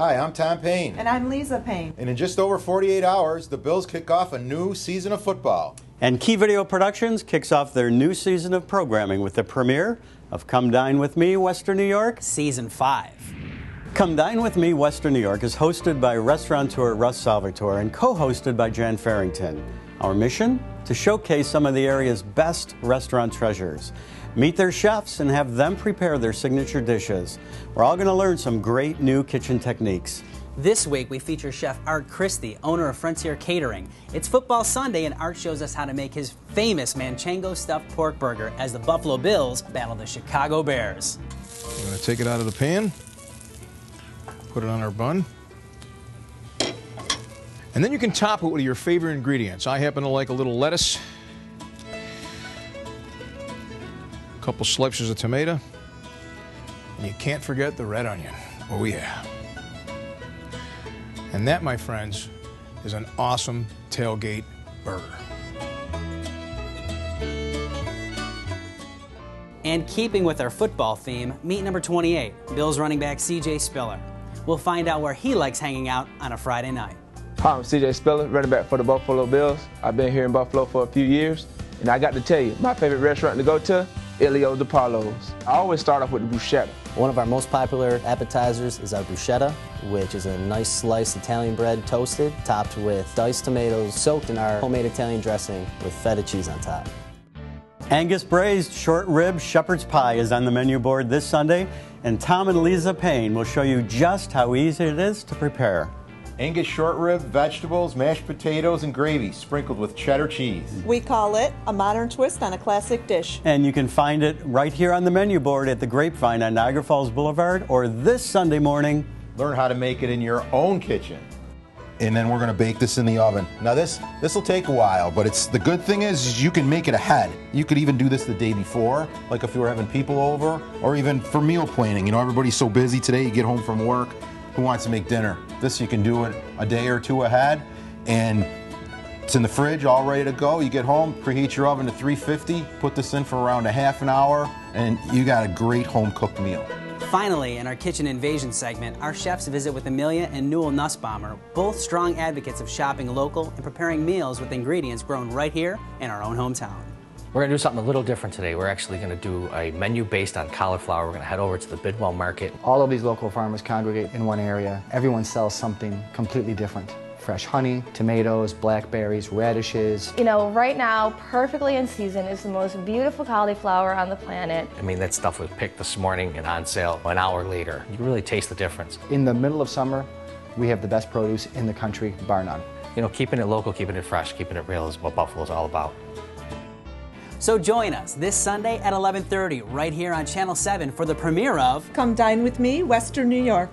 Hi, I'm Tom Payne. And I'm Lisa Payne. And in just over 48 hours, the Bills kick off a new season of football. And Key Video Productions kicks off their new season of programming with the premiere of Come Dine With Me, Western New York. Season 5. Come Dine With Me, Western New York is hosted by restaurateur Russ Salvatore and co hosted by Jan Farrington. Our mission? To showcase some of the area's best restaurant treasures. Meet their chefs and have them prepare their signature dishes. We're all going to learn some great new kitchen techniques. This week we feature Chef Art Christie, owner of Frontier Catering. It's Football Sunday and Art shows us how to make his famous Manchego stuffed pork burger as the Buffalo Bills battle the Chicago Bears. We're going to take it out of the pan, put it on our bun. And then you can top it with your favorite ingredients. I happen to like a little lettuce, a couple slices of tomato, and you can't forget the red onion. Oh, yeah. And that, my friends, is an awesome tailgate burger. And keeping with our football theme, meet number 28, Bills running back CJ Spiller. We'll find out where he likes hanging out on a Friday night. Hi, I'm CJ Spiller, running back for the Buffalo Bills. I've been here in Buffalo for a few years, and I got to tell you, my favorite restaurant to go to, Ilio DiPaolo's. I always start off with the bruschetta. One of our most popular appetizers is our bruschetta, which is a nice sliced Italian bread toasted, topped with diced tomatoes, soaked in our homemade Italian dressing with feta cheese on top. Angus braised short rib shepherd's pie is on the menu board this Sunday, and Tom and Lisa Payne will show you just how easy it is to prepare. Angus short rib, vegetables, mashed potatoes, and gravy sprinkled with cheddar cheese. We call it a modern twist on a classic dish. And you can find it right here on the menu board at the Grapevine on Niagara Falls Boulevard or this Sunday morning. Learn how to make it in your own kitchen. And then we're going to bake this in the oven. Now this this will take a while, but it's the good thing is you can make it ahead. You could even do this the day before, like if you were having people over, or even for meal planning. You know, everybody's so busy today. You get home from work, who wants to make dinner? This you can do it a day or two ahead, and it's in the fridge, all ready to go. You get home, preheat your oven to 350, put this in for around a half an hour, and you got a great home cooked meal. Finally, in our kitchen invasion segment, our chefs visit with Amelia and Newell Nussbaumer, both strong advocates of shopping local and preparing meals with ingredients grown right here in our own hometown. We're going to do something a little different today. We're actually going to do a menu based on cauliflower. We're going to head over to the Bidwell Market. All of these local farmers congregate in one area. Everyone sells something completely different. Fresh honey, tomatoes, blackberries, radishes. You know, right now, perfectly in season is the most beautiful cauliflower on the planet. I mean, that stuff was picked this morning and on sale an hour later. You really taste the difference. In the middle of summer, we have the best produce in the country, bar none. You know, keeping it local, keeping it fresh, keeping it real is what Buffalo is all about. So join us this Sunday at 11:30 right here on Channel 7 for the premiere of Come Dine With Me, Western New York.